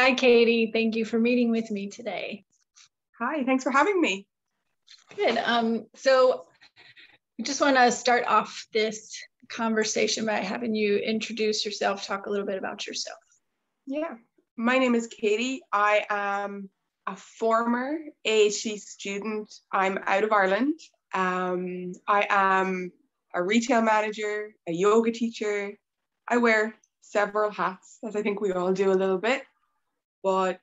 Hi, Katie. Thank you for meeting with me today. Hi, thanks for having me. Good. Um, so I just want to start off this conversation by having you introduce yourself, talk a little bit about yourself. Yeah, my name is Katie. I am a former AHC student. I'm out of Ireland. Um, I am a retail manager, a yoga teacher. I wear several hats, as I think we all do a little bit. But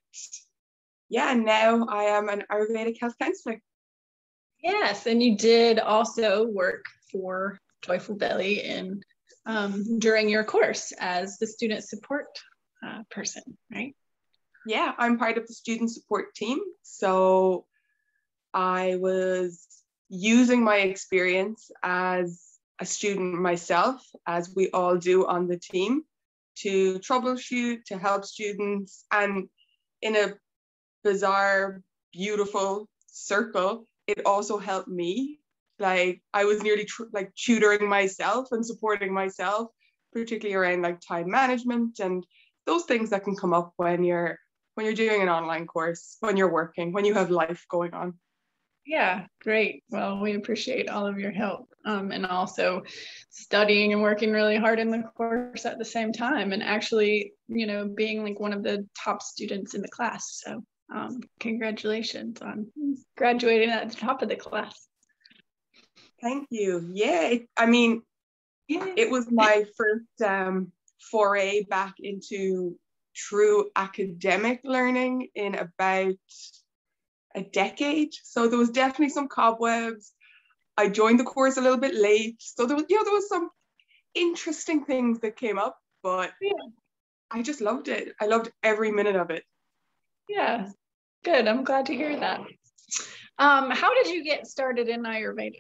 yeah, now I am an Ayurvedic health counselor. Yes, and you did also work for Joyful Belly in um, during your course as the student support uh, person, right? Yeah, I'm part of the student support team. So I was using my experience as a student myself, as we all do on the team, to troubleshoot, to help students, and in a bizarre, beautiful circle, it also helped me. Like I was nearly tr- like tutoring myself and supporting myself, particularly around like time management and those things that can come up when you're when you're doing an online course, when you're working, when you have life going on. Yeah, great. Well, we appreciate all of your help um, and also studying and working really hard in the course at the same time and actually, you know, being like one of the top students in the class. So, um, congratulations on graduating at the top of the class. Thank you. Yeah, I mean, yeah. it was my first um, foray back into true academic learning in about a decade. So there was definitely some cobwebs. I joined the course a little bit late. So there was, you know, there was some interesting things that came up, but yeah. I just loved it. I loved every minute of it. Yeah, good. I'm glad to hear that. Um, how did you get started in Ayurveda?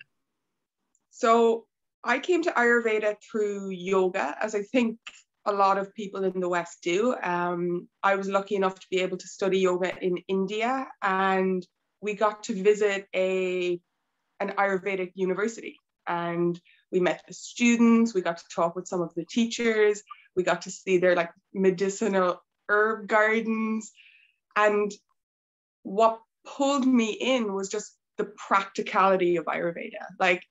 So I came to Ayurveda through yoga, as I think a lot of people in the West do. Um, I was lucky enough to be able to study yoga in India, and we got to visit a an Ayurvedic university, and we met the students. We got to talk with some of the teachers. We got to see their like medicinal herb gardens, and what pulled me in was just the practicality of Ayurveda. Like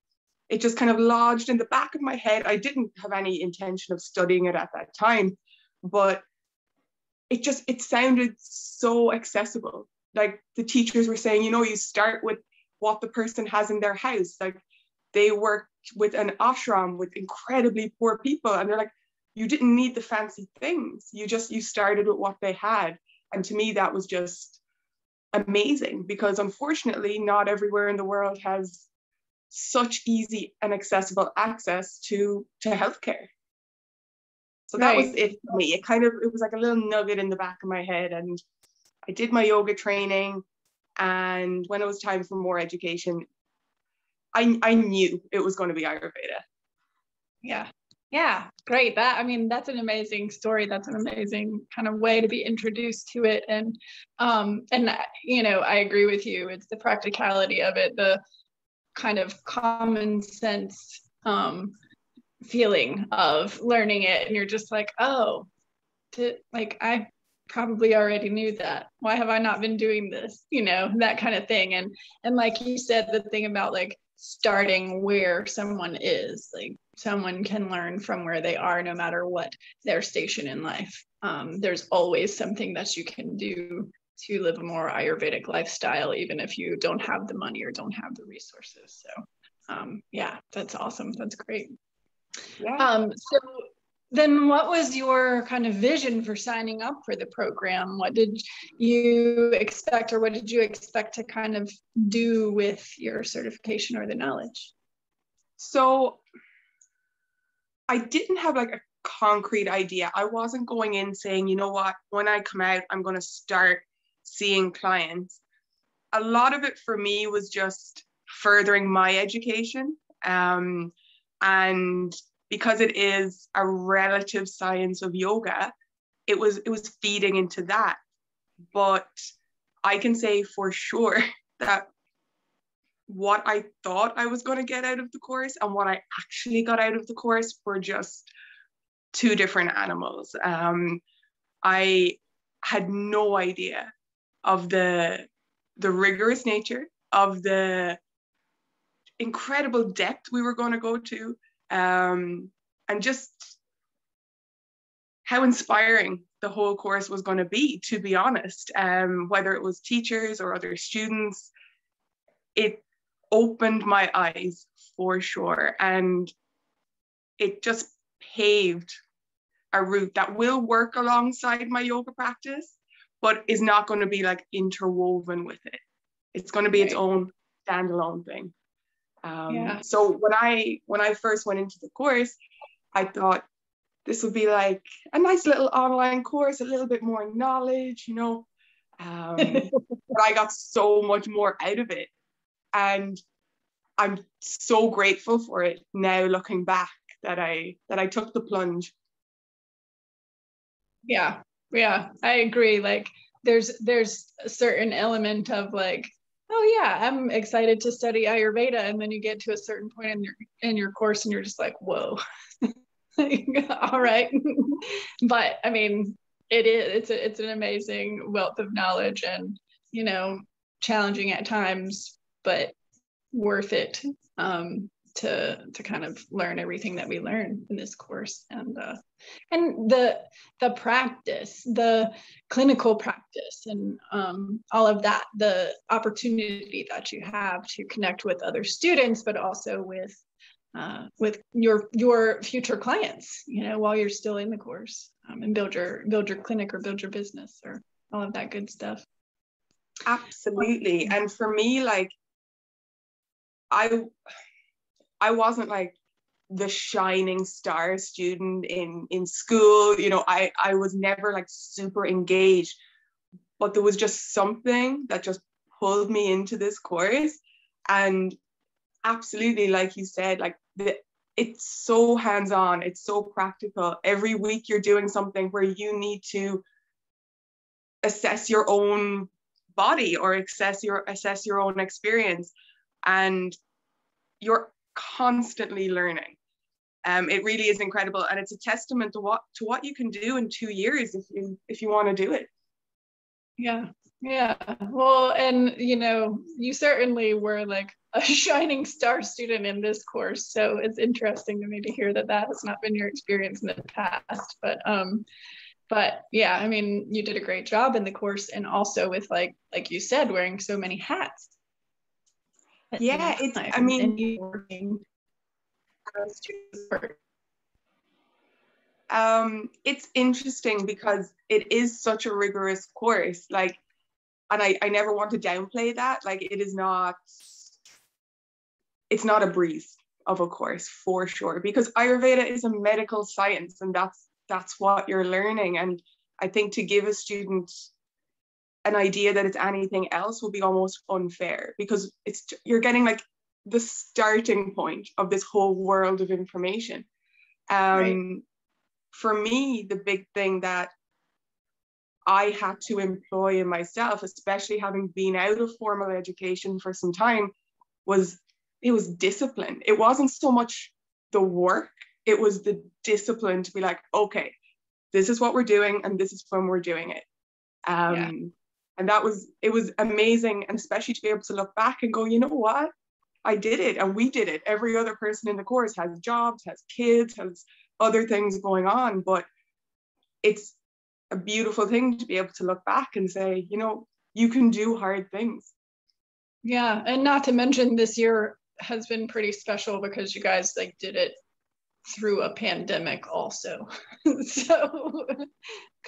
it just kind of lodged in the back of my head. I didn't have any intention of studying it at that time, but it just it sounded so accessible. Like the teachers were saying, you know, you start with what the person has in their house. Like they worked with an ashram with incredibly poor people, and they're like, you didn't need the fancy things. You just you started with what they had. And to me, that was just amazing because unfortunately, not everywhere in the world has such easy and accessible access to to healthcare. So that right. was it for me. It kind of it was like a little nugget in the back of my head, and I did my yoga training. And when it was time for more education, I I knew it was going to be Ayurveda. Yeah, yeah, great. That I mean, that's an amazing story. That's an amazing kind of way to be introduced to it, and um, and you know, I agree with you. It's the practicality of it, the kind of common sense um, feeling of learning it and you're just like oh like i probably already knew that. Why have i not been doing this? You know that kind of thing. And and like you said the thing about like starting where someone is like someone can learn from where they are no matter what their station in life. Um, there's always something that you can do to live a more Ayurvedic lifestyle, even if you don't have the money or don't have the resources. So, um, yeah, that's awesome. That's great. Yeah. Um, so, then what was your kind of vision for signing up for the program? What did you expect, or what did you expect to kind of do with your certification or the knowledge? So, I didn't have like a concrete idea. I wasn't going in saying, you know what, when I come out, I'm going to start seeing clients. A lot of it for me was just furthering my education. Um, and because it is a relative science of yoga, it was it was feeding into that. But I can say for sure that what I thought I was going to get out of the course and what I actually got out of the course were just two different animals. Um, I had no idea of the the rigorous nature of the incredible depth we were going to go to um, and just how inspiring the whole course was going to be to be honest. Um, whether it was teachers or other students it opened my eyes for sure. And it just paved a route that will work alongside my yoga practice but is not going to be like interwoven with it. It's going to be its own standalone thing. Um, yeah. so when i when i first went into the course i thought this would be like a nice little online course a little bit more knowledge you know? Um, but i got so much more out of it. And i'm so grateful for it now looking back that i that i took the plunge. Yeah yeah i agree like there's there's a certain element of like oh yeah i'm excited to study ayurveda and then you get to a certain point in your in your course and you're just like whoa. All right. But i mean it is it's a, it's an amazing wealth of knowledge and you know challenging at times but worth it. Um, to to kind of learn everything that we learn in this course. And uh, and the the practice the clinical practice and um, all of that the opportunity that you have to connect with other students but also with uh, with your your future clients you know while you're still in the course um, and build your build your clinic or build your business or all of that good stuff. Absolutely. And for me like i i wasn't like the shining star student in in school you know i i was never like super engaged but there was just something that just pulled me into this course. And absolutely like you said like the, it's so hands-on it's so practical. Every week you're doing something where you need to assess your own body or assess your assess your own experience. And you're constantly learning um, it really is incredible and it's a testament to what to what you can do in two years if you if you want to do it yeah yeah well and you know you certainly were like a shining star student in this course. So it's interesting to me to hear that that has not been your experience in the past. But um, but yeah, I mean, you did a great job in the course, and also with like like you said, wearing so many hats. Yeah, it's. I mean, working um, it's interesting because it is such a rigorous course. Like, and I, I never want to downplay that. Like, it is not it's not a breeze of a course for sure because ayurveda is a medical science and that's that's what you're learning and i think to give a student an idea that it's anything else will be almost unfair because it's you're getting like the starting point of this whole world of information um, right. for me the big thing that i had to employ in myself especially having been out of formal education for some time was it was discipline. It wasn't so much the work, it was the discipline to be like, okay, this is what we're doing and this is when we're doing it. Um. And that was, it was amazing. And especially to be able to look back and go, you know what? I did it and we did it. Every other person in the course has jobs, has kids, has other things going on. But it's a beautiful thing to be able to look back and say, you know, you can do hard things. Yeah. And not to mention this year, has been pretty special because you guys like did it through a pandemic also. so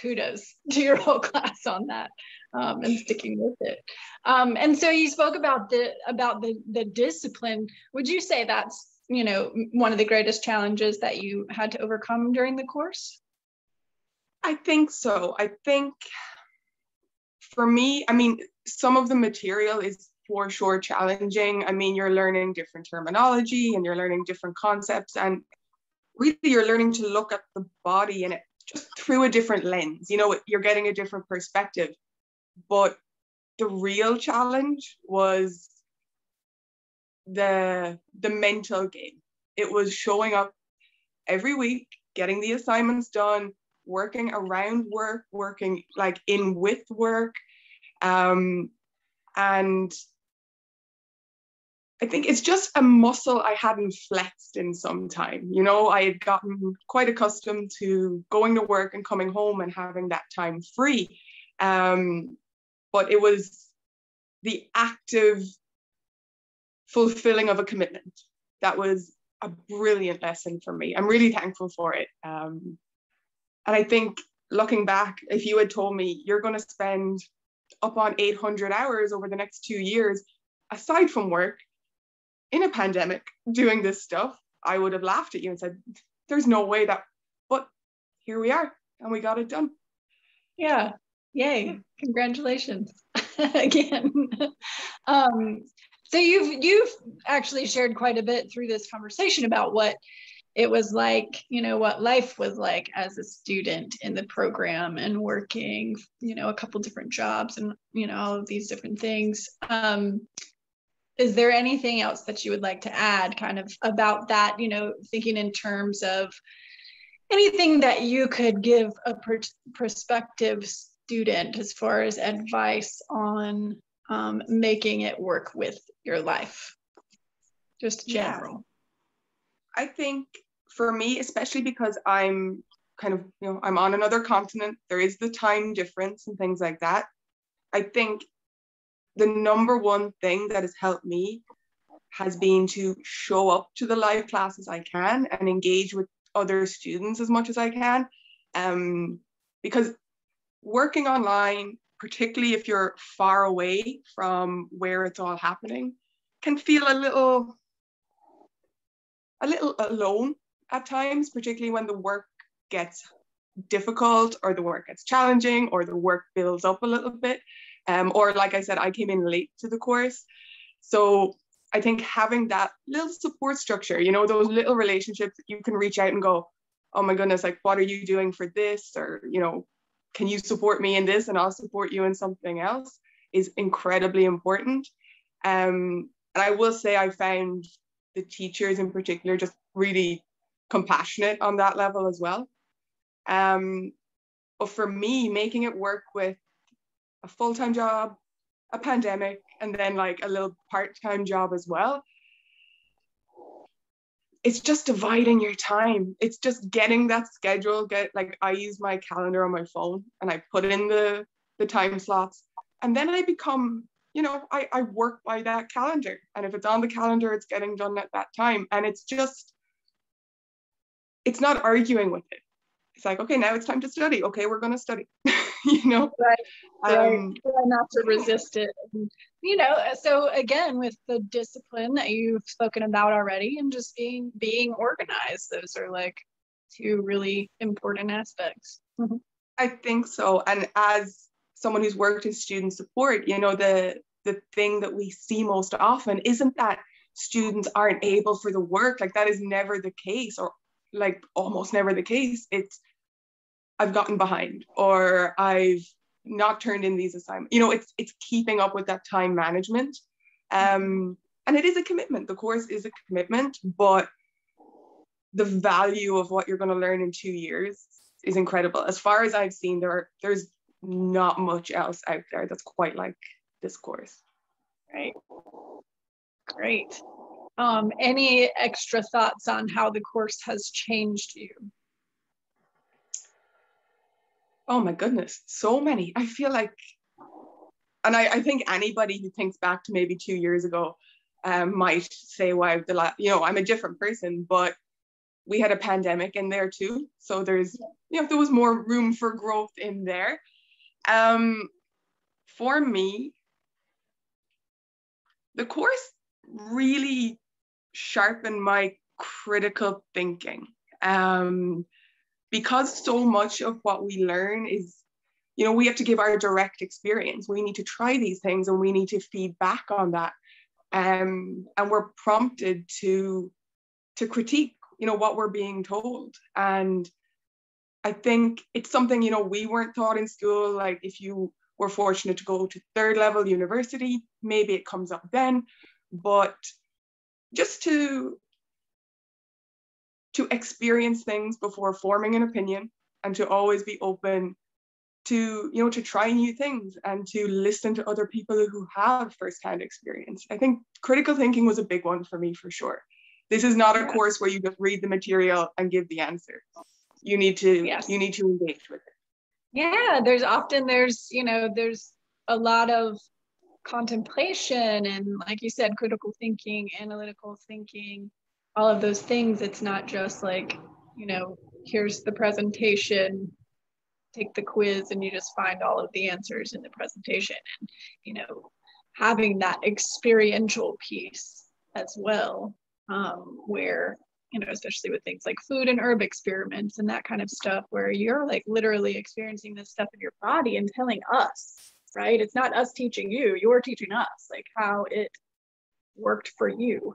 kudos to your whole class on that um, and sticking with it. Um, and so you spoke about the about the the discipline. Would you say that's you know one of the greatest challenges that you had to overcome during the course? I think so. I think for me, I mean, some of the material is for sure challenging. I mean, you're learning different terminology and you're learning different concepts, and really you're learning to look at the body and it just through a different lens. You know, you're getting a different perspective. But the real challenge was the the mental game. It was showing up every week, getting the assignments done, working around work, working like in with work. Um, and I think it's just a muscle I hadn't flexed in some time. You know, I had gotten quite accustomed to going to work and coming home and having that time free. Um, but it was the active fulfilling of a commitment that was a brilliant lesson for me. I'm really thankful for it. Um, and I think looking back, if you had told me you're going to spend up on 800 hours over the next two years, aside from work, in a pandemic doing this stuff, I would have laughed at you and said, there's no way that, but here we are and we got it done. Yeah. Yay. Congratulations again. um, so you've you've actually shared quite a bit through this conversation about what it was like, you know, what life was like as a student in the program and working, you know, a couple different jobs and, you know, all of these different things. Um, is there anything else that you would like to add kind of about that you know thinking in terms of anything that you could give a per- prospective student as far as advice on um, making it work with your life? Just general. Yeah. i think for me especially because i'm kind of you know i'm on another continent there is the time difference and things like that. I think the number one thing that has helped me has been to show up to the live classes I can and engage with other students as much as I can. Um, because working online, particularly if you're far away from where it's all happening, can feel a little a little alone at times, particularly when the work gets difficult or the work gets challenging or the work builds up a little bit. Um, or like I said, I came in late to the course. So I think having that little support structure, you know, those little relationships you can reach out and go, oh my goodness, like what are you doing for this? Or, you know, can you support me in this and I'll support you in something else is incredibly important. Um, and I will say I found the teachers in particular just really compassionate on that level as well. Um, but for me, making it work with a full-time job, a pandemic, and then like a little part-time job as well. It's just dividing your time. It's just getting that schedule. Get like I use my calendar on my phone and I put in the the time slots, and then I become you know I, I work by that calendar and if it's on the calendar it's getting done at that time and it's just it's not arguing with it it's like okay now it's time to study okay we're going to study you know? Right, um, not to resist it and, you know so again with the discipline that you've spoken about already and just being being organized those are like two really important aspects. Mm-hmm. i think so. And as someone who's worked in student support you know the the thing that we see most often isn't that students aren't able for the work like that is never the case or like almost never the case. It's I've gotten behind or I've not turned in these assignments. You know, it's it's keeping up with that time management. Um, and it is a commitment. The course is a commitment, but the value of what you're going to learn in two years is incredible. As far as I've seen, there are, there's not much else out there that's quite like this course. Right. Great. Um, any extra thoughts on how the course has changed you? Oh my goodness, so many. I feel like, and I, I think anybody who thinks back to maybe two years ago um, might say, wow, the la- you know, I'm a different person, but we had a pandemic in there too. So there's, you know, there was more room for growth in there. Um, for me, the course really sharpened my critical thinking. Um, because so much of what we learn is you know we have to give our direct experience. We need to try these things and we need to feed back on that. Um, and we're prompted to to critique you know what we're being told. And i think it's something you know we weren't taught in school. Like if you were fortunate to go to third level university maybe it comes up then. But just to to experience things before forming an opinion, and to always be open to you know to try new things and to listen to other people who have firsthand experience. I think critical thinking was a big one for me for sure. This is not a course where you just read the material and give the answer. You need to yes. you need to engage with it. Yeah there's often there's you know there's a lot of contemplation and like you said critical thinking analytical thinking all of those things it's not just like you know here's the presentation take the quiz and you just find all of the answers in the presentation. And you know having that experiential piece as well um, where you know especially with things like food and herb experiments and that kind of stuff where you're like literally experiencing this stuff in your body and telling us right? It's not us teaching you you're teaching us like how it worked for you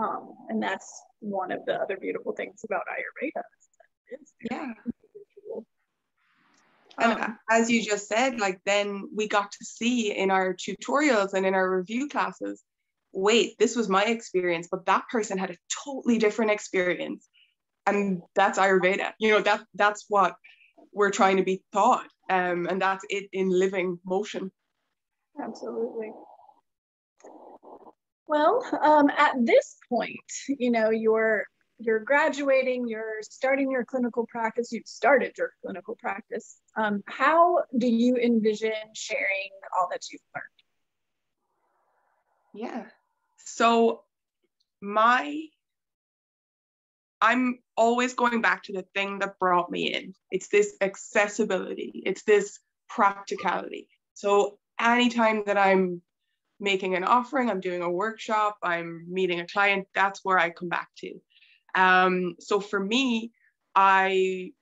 um, and that's one of the other beautiful things about ayurveda yeah and um, as you just said, like then we got to see in our tutorials and in our review classes, wait, this was my experience, but that person had a totally different experience. And that's Ayurveda. You know, that that's what we're trying to be taught. Um, and that's it in living motion. Absolutely. Well, um, at this point, you know, you're you're graduating, you're starting your clinical practice, you've started your clinical practice. Um, how do you envision sharing all that you've learned? Yeah. So my I'm always going back to the thing that brought me in. It's this accessibility, it's this practicality. So anytime that I'm making an offering, I'm doing a workshop, I'm meeting a client, that's where I come back to. Um, so for me, I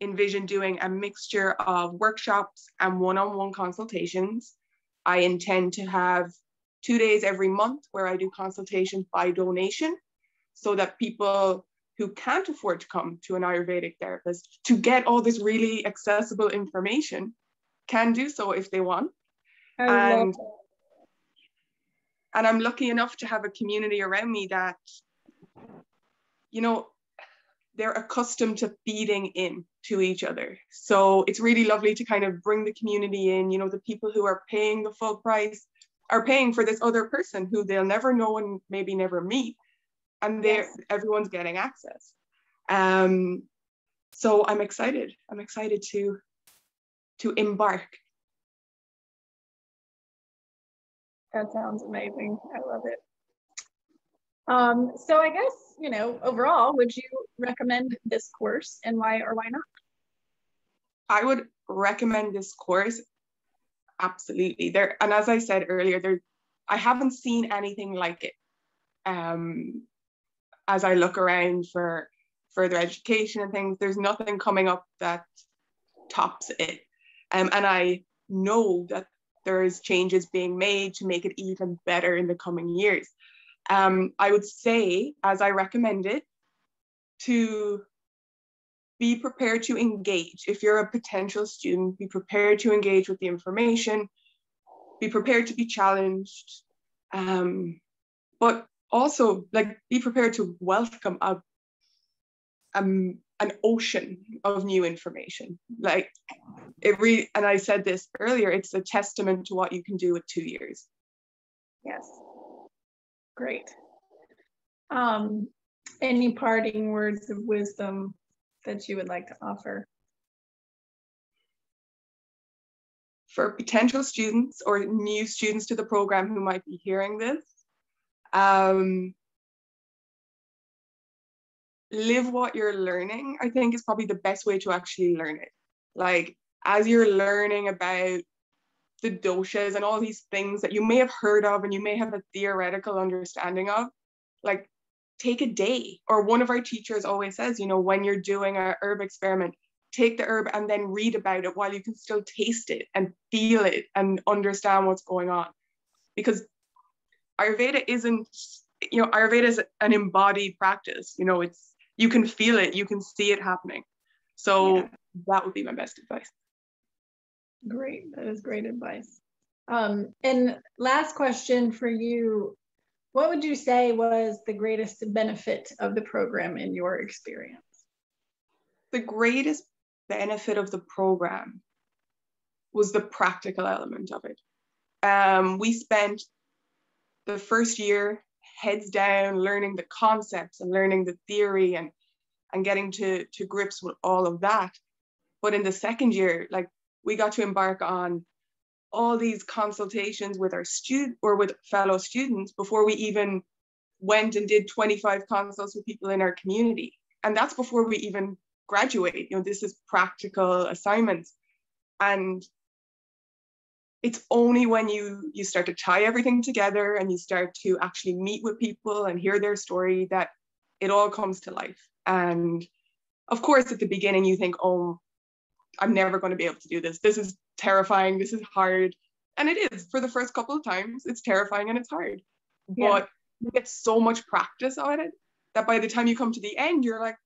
envision doing a mixture of workshops and one-on-one consultations. I intend to have two days every month where I do consultations by donation so that people who can't afford to come to an Ayurvedic therapist to get all this really accessible information can do so if they want. and, and I'm lucky enough to have a community around me that you know, they're accustomed to feeding in to each other. So it's really lovely to kind of bring the community in, you know, the people who are paying the full price are paying for this other person who they'll never know and maybe never meet. And they're yes. everyone's getting access. Um, so I'm excited. I'm excited to to embark. That sounds amazing. I love it. Um, so I guess, you know, overall, would you recommend this course and why or why not? I would recommend this course. Absolutely. There, and as I said earlier, there I haven't seen anything like it. Um, as I look around for further education and things, there's nothing coming up that tops it. Um, and I know that there is changes being made to make it even better in the coming years um, I would say, as I recommended, to be prepared to engage. If you're a potential student, be prepared to engage with the information, be prepared to be challenged, um, but also like be prepared to welcome a, um, an ocean of new information. Like it really, and I said this earlier, it's a testament to what you can do with two years. Yes. Great. Um, any parting words of wisdom that you would like to offer? For potential students or new students to the program who might be hearing this, um, live what you're learning, I think is probably the best way to actually learn it. Like, as you're learning about the doshas and all these things that you may have heard of and you may have a theoretical understanding of like take a day. Or one of our teachers always says you know when you're doing a herb experiment take the herb and then read about it while you can still taste it and feel it and understand what's going on. Because ayurveda isn't you know ayurveda is an embodied practice. You know it's you can feel it you can see it happening so yeah. that would be my best advice Great, that is great advice. Um, and last question for you, what would you say was the greatest benefit of the program in your experience? The greatest benefit of the program was the practical element of it. Um, we spent the first year heads down, learning the concepts and learning the theory and and getting to to grips with all of that. But in the second year, like we got to embark on all these consultations with our student or with fellow students before we even went and did 25 consults with people in our community. And that's before we even graduate. You know, this is practical assignments. And it's only when you you start to tie everything together and you start to actually meet with people and hear their story that it all comes to life. And of course, at the beginning, you think, oh, I'm never going to be able to do this. This is terrifying. This is hard. And it is for the first couple of times, it's terrifying and it's hard. Yeah. But you get so much practice on it that by the time you come to the end, you're like,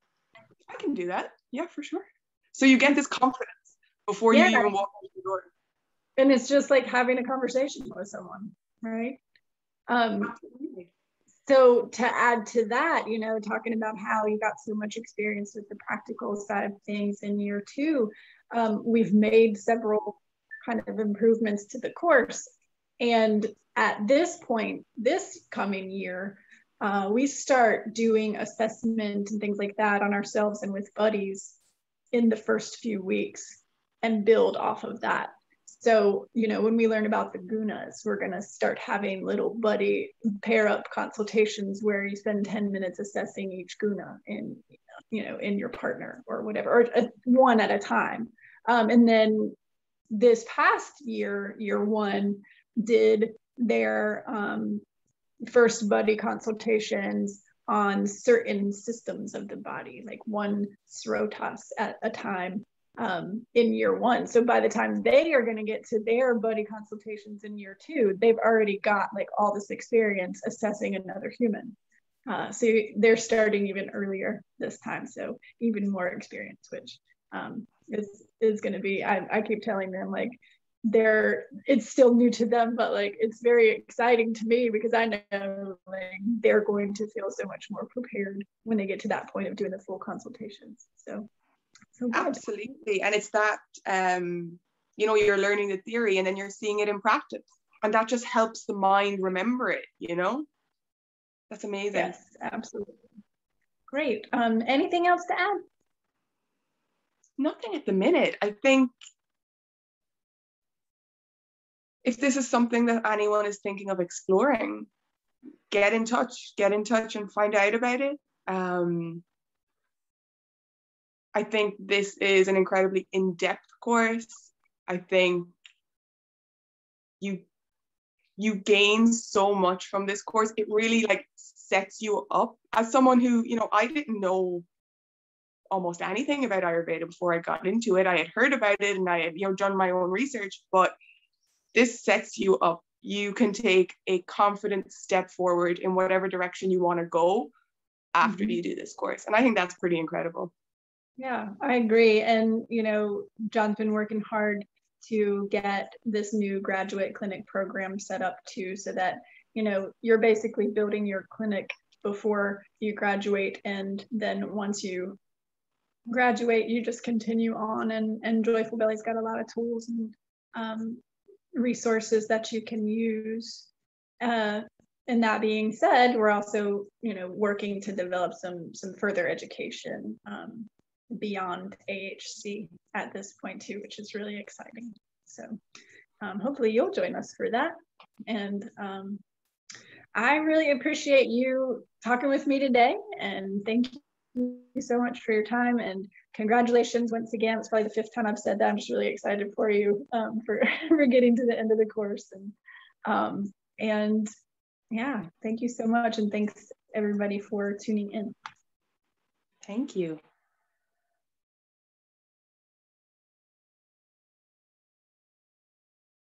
I can do that. Yeah, for sure. So you get this confidence before yeah. you even walk out the door. And it's just like having a conversation with someone, right? Um. So to add to that, you know, talking about how you got so much experience with the practical side of things in year two, um, we've made several kind of improvements to the course. And at this point, this coming year, uh, we start doing assessment and things like that on ourselves and with buddies in the first few weeks and build off of that. So, you know, when we learn about the gunas, we're going to start having little buddy pair up consultations where you spend 10 minutes assessing each guna in, you know, in your partner or whatever, or one at a time. Um, and then this past year, year one, did their um, first buddy consultations on certain systems of the body, like one srotas at a time um, in year one. So by the time they are going to get to their buddy consultations in year two, they've already got like all this experience assessing another human. Uh, so they're starting even earlier this time, so even more experience, which um, is is going to be. I, I keep telling them like they're it's still new to them, but like it's very exciting to me because I know like they're going to feel so much more prepared when they get to that point of doing the full consultations. So so Absolutely. And it's that, um, you know, you're learning the theory and then you're seeing it in practice. And that just helps the mind remember it, you know? That's amazing. Yes, absolutely. Great. Um, anything else to add? Nothing at the minute. I think if this is something that anyone is thinking of exploring, get in touch, get in touch and find out about it. Um, I think this is an incredibly in-depth course. I think you you gain so much from this course. It really like sets you up as someone who, you know, I didn't know almost anything about Ayurveda before I got into it. I had heard about it and I had, you know, done my own research, but this sets you up. You can take a confident step forward in whatever direction you want to go after mm-hmm. you do this course. And I think that's pretty incredible. Yeah, I agree. And, you know, John's been working hard to get this new graduate clinic program set up too, so that, you know, you're basically building your clinic before you graduate. And then once you graduate, you just continue on. And, and Joyful Belly's got a lot of tools and um, resources that you can use. Uh, and that being said, we're also, you know, working to develop some some further education um, beyond AHC at this point too, which is really exciting. So um, hopefully you'll join us for that. And um, I really appreciate you talking with me today and thank you so much for your time and congratulations once again. It's probably the fifth time I've said that. I'm just really excited for you um, for, for getting to the end of the course. And, um, and yeah, thank you so much. And thanks everybody for tuning in. Thank you.